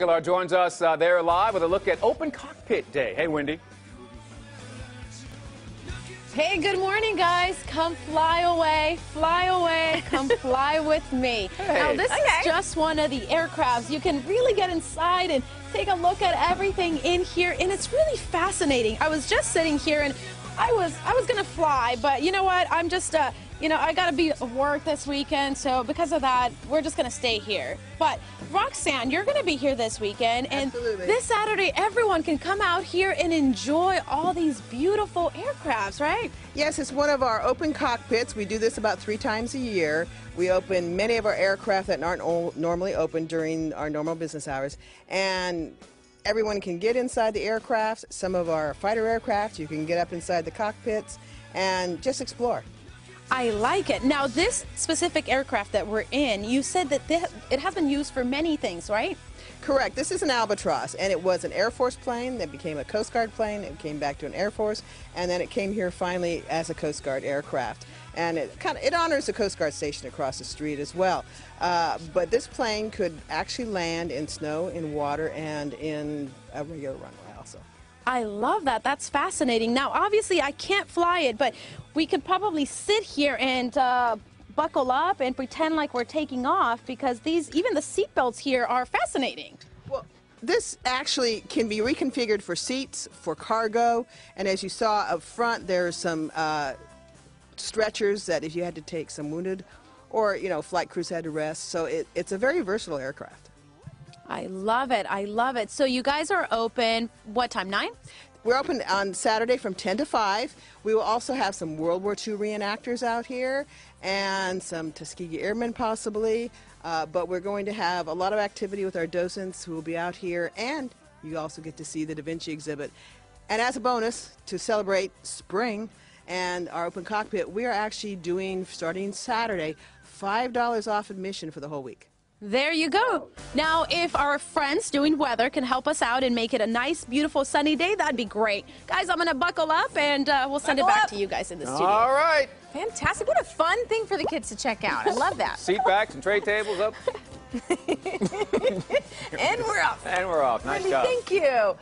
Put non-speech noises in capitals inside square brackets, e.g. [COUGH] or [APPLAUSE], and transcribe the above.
Aguilar joins us uh, there live with a look at Open Cockpit Day. Hey, Wendy. Hey, good morning, guys. Come fly away, fly away, come [LAUGHS] fly with me. Hey. Now, this Okay. is just one of the aircrafts. You can really get inside and take a look at everything in here, and it's really fascinating. I was just sitting here, and I was I was gonna fly, but you know what? I'm just uh, you know, I gotta be at work this weekend, so because of that, we're just gonna stay here. But Roxanne, you're gonna be here this weekend, and Absolutely. this Saturday, everyone can come out here and enjoy all these beautiful aircrafts, right? Yes, it's one of our open cockpits. We do this about three times a year. We open many of our aircraft that aren't normally open during our normal business hours. And everyone can get inside the aircraft. Some of our fighter aircraft, you can get up inside the cockpits and just explore. I like it. Now, this specific aircraft that we're in, you said that thi- it has been used for many things, right? Correct. This is an Albatross, and it was an Air Force plane that became a Coast Guard plane. It came back to an Air Force, and then it came here finally as a Coast Guard aircraft. And it kind of it honors the Coast Guard station across the street as well. Uh, but this plane could actually land in snow, in water, and in a regular runway also. I love that. That's fascinating. Now, obviously, I can't fly it, but we could probably sit here and uh, buckle up and pretend like we're taking off because these, even the seatbelts here, are fascinating. Well, this actually can be reconfigured for seats, for cargo, and as you saw up front, there are some uh, stretchers that if you had to take some wounded or, you know, flight crews had to rest. So it, it's a very versatile aircraft. I love it. I love it. So, you guys are open, what time? Nine? We're open on Saturday from 10 to 5. We will also have some World War II reenactors out here and some Tuskegee Airmen possibly. Uh, but we're going to have a lot of activity with our docents who will be out here, and you also get to see the Da Vinci exhibit. And as a bonus, to celebrate spring and our open cockpit, we are actually doing, starting Saturday, $5 off admission for the whole week. There you go. Now, if our friends doing weather can help us out and make it a nice, beautiful, sunny day, that'd be great. Guys, I'm going to buckle up and uh, we'll send Buckle it back up. to you guys in the studio. All right. Fantastic. What a fun thing for the kids to check out. I love that. Seat backs and tray tables up, [LAUGHS] And we're off. and we're off. Nice Wendy, job. thank you.